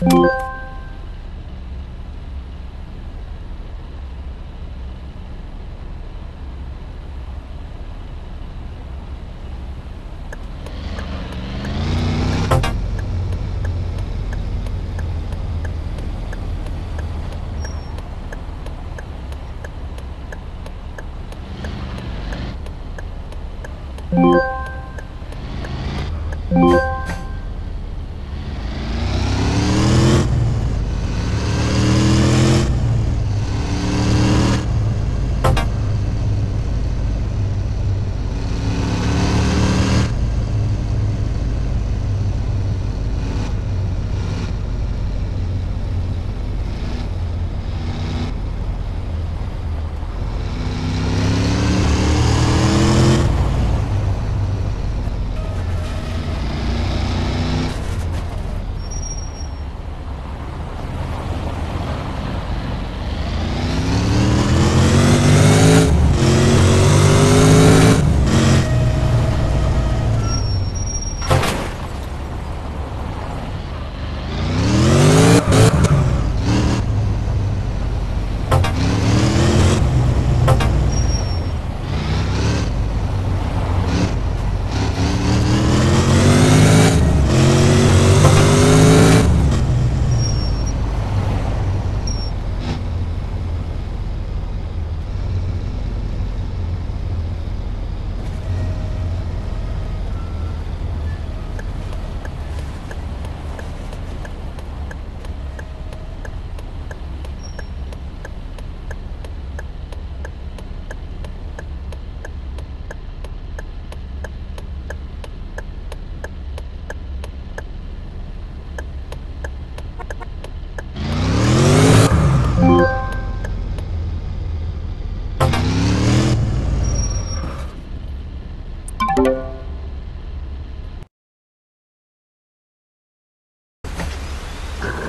you you